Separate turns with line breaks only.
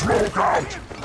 Smoke out!